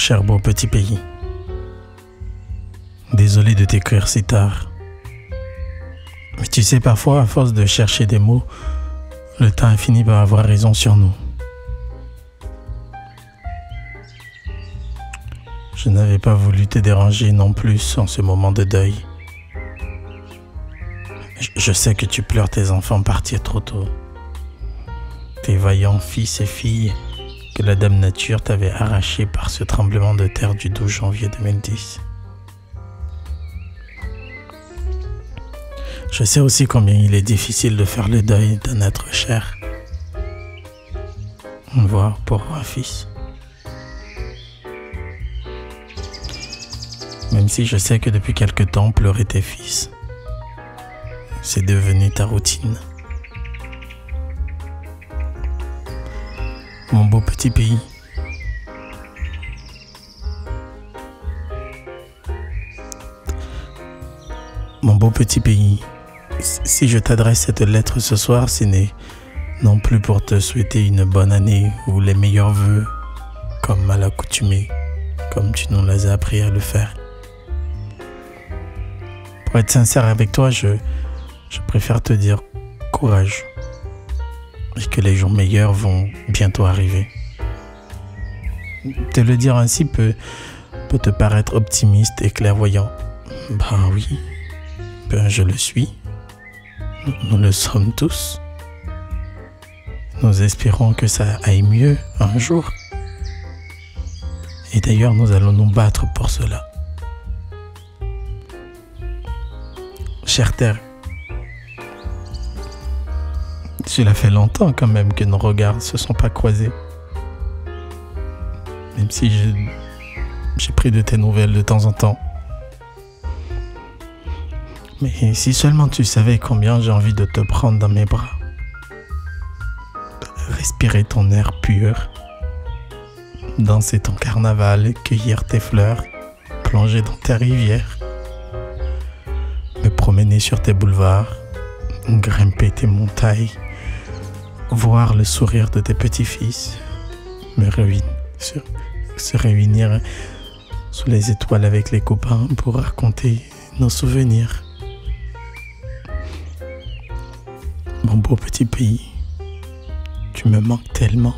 cher beau petit pays. Désolé de t'écrire si tard. Mais tu sais, parfois, à force de chercher des mots, le temps a fini par avoir raison sur nous. Je n'avais pas voulu te déranger non plus en ce moment de deuil. Je sais que tu pleures tes enfants partir trop tôt. Tes vaillants fils et filles que la Dame Nature t'avait arrachés par ce tremblement de terre du 12 janvier 2010. Je sais aussi combien il est difficile de faire le deuil d'un être cher, voire pour un fils. Même si je sais que depuis quelque temps, pleurer tes fils, c'est devenu ta routine. Mon beau petit pays. Mon beau petit pays, si je t'adresse cette lettre ce soir, ce n'est non plus pour te souhaiter une bonne année ou les meilleurs voeux, comme à l'accoutumée, comme tu nous l'as appris à le faire. Pour être sincère avec toi, je, je préfère te dire courage et que les jours meilleurs vont bientôt arriver. Te le dire ainsi peut, te paraître optimiste et clairvoyant. Ben oui, ben je le suis. Nous, nous le sommes tous. Nous espérons que ça aille mieux un jour. Et d'ailleurs, nous allons nous battre pour cela. Chère Terre, cela fait longtemps quand même que nos regards se sont pas croisés. Même si j'ai pris de tes nouvelles de temps en temps. Mais si seulement tu savais combien j'ai envie de te prendre dans mes bras, respirer ton air pur, danser ton carnaval, cueillir tes fleurs, plonger dans tes rivières, me promener sur tes boulevards, grimper tes montagnes, voir le sourire de tes petits-fils, me réunir, se, se réunir sous les étoiles avec les copains pour raconter nos souvenirs. Mon beau petit pays, tu me manques tellement.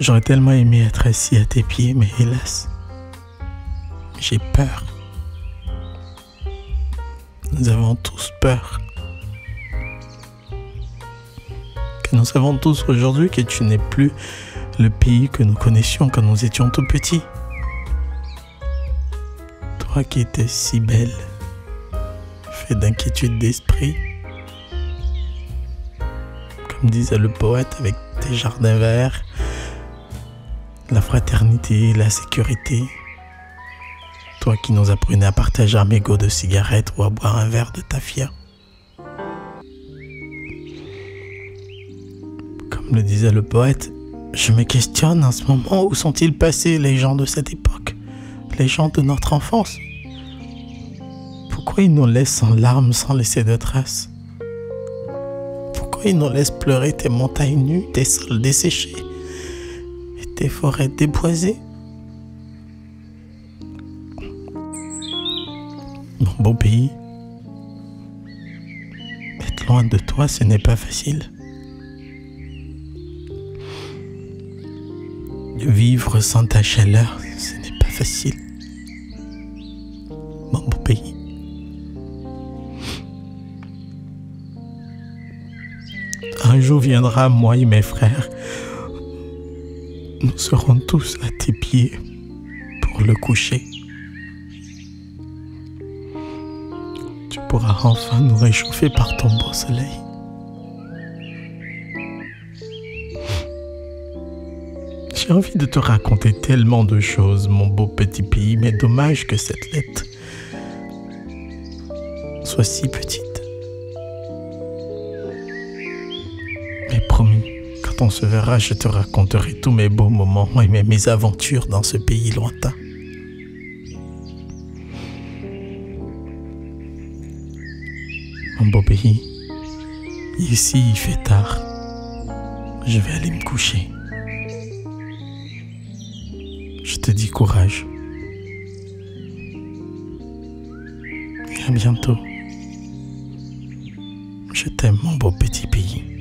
J'aurais tellement aimé être assis à tes pieds, mais hélas, j'ai peur. Nous avons tous peur. Nous savons tous aujourd'hui que tu n'es plus le pays que nous connaissions quand nous étions tout petits. Toi qui étais si belle, fait d'inquiétude d'esprit. Comme disait le poète, avec tes jardins verts, la fraternité, la sécurité. Toi qui nous apprenais à partager un mégot de cigarette ou à boire un verre de tafia. Comme le disait le poète, je me questionne en ce moment où sont-ils passés les gens de cette époque, les gens de notre enfance? Pourquoi ils nous laissent en larmes sans laisser de traces? Pourquoi ils nous laissent pleurer tes montagnes nues, tes sols desséchés et tes forêts déboisées? Mon beau pays, être loin de toi, ce n'est pas facile. Vivre sans ta chaleur, ce n'est pas facile. Mon beau pays. Un jour viendra, moi et mes frères, nous serons tous à tes pieds pour le coucher. Tu pourras enfin nous réchauffer par ton beau soleil. J'ai envie de te raconter tellement de choses, mon beau petit pays, mais dommage que cette lettre soit si petite. Mais promis, quand on se verra, je te raconterai tous mes beaux moments et mes mésaventures dans ce pays lointain. Mon beau pays, ici il fait tard. Je vais aller me coucher. Je te dis courage. À bientôt. Je t'aime mon beau petit pays.